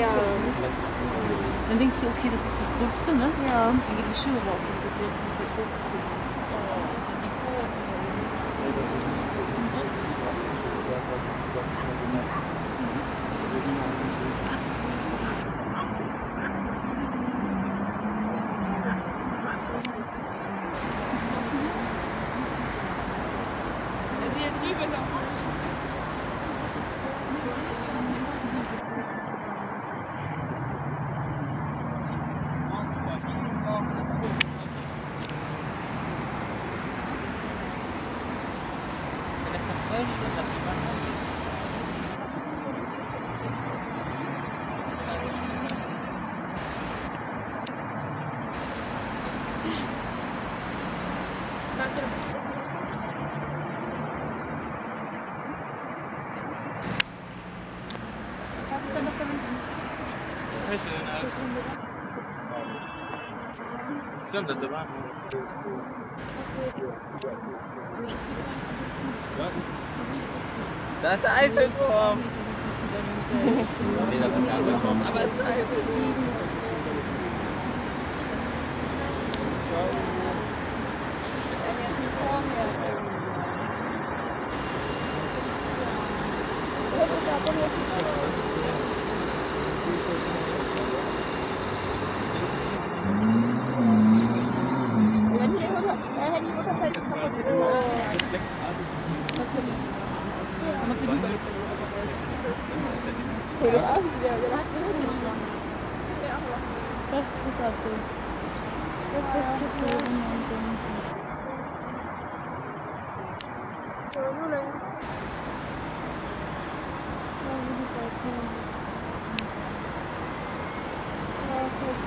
Dann denkst du, okay, das ist das Gröbste, ne? Ja. Dann geht die Schuhe rauf und das wird komplett hochgezogen. Oh, und dann die Kurven. Das so Stimmt, das war. Da ist der Eiffelturm. Nee, das ist der Eiffelturm. Aber es ist der Eiffelturm. anlatabilirim. Buyurun. Başsız attım. Başsız çok yoruldum.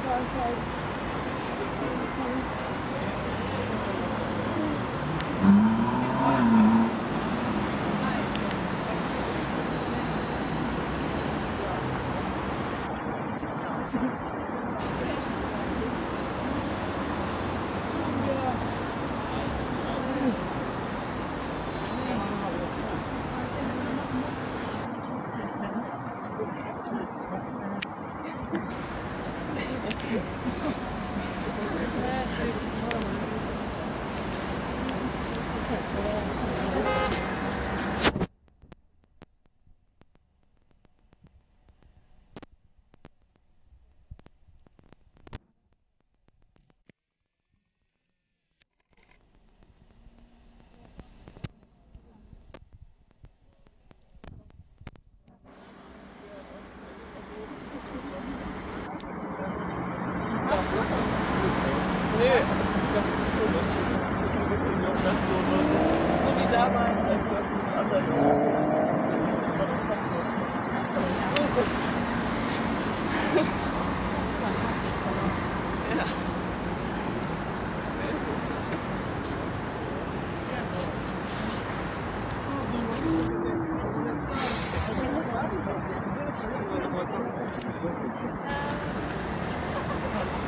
Thank you. to do.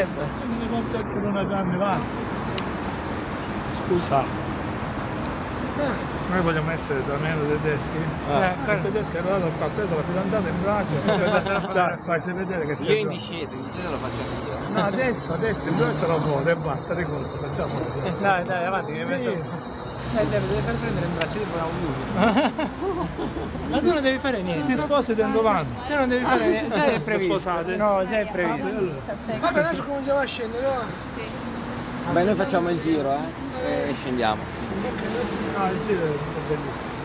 Eh, Mi non abbiamo va. Scusa. Noi vogliamo essere da meno tedeschi. Ah. Eh, il tedesco è arrivato qua, ha preso la fidanzata in braccio. Dai, facci vedere che Io sei in bravo. discesa, in discesa lo faccio anch'io. No, adesso, adesso in braccio la foto e basta, ricordo, facciamo. Dai, dai, avanti, che Sì. metto. Eh, deve, deve far prendere in braccio tipo un Ma tu non devi fare niente. Ti sposi tenendo domani. Tu non devi fare niente. Già è previsto. Sposate. No, già è previsto. Vabbè, adesso cominciamo a scendere, no? Sì. Vabbè, noi facciamo il giro, eh? E scendiamo. No, il giro è bellissimo.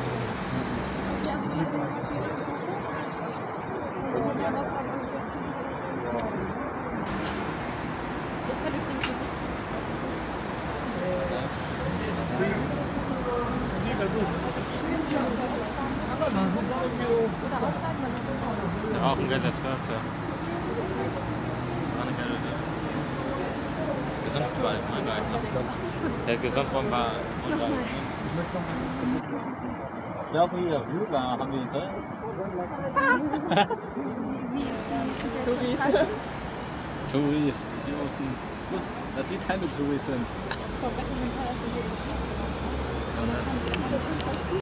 Thank you. Eh, Auch ein netter Surfer. War eine geile Idee. Gesamtbomber ist mein Geil. Der Gesamtbomber. Ja, auf hier, Rüber haben wir ihn, Touris. Touris, Idioten. Dass wir keine Touris sind. Ne?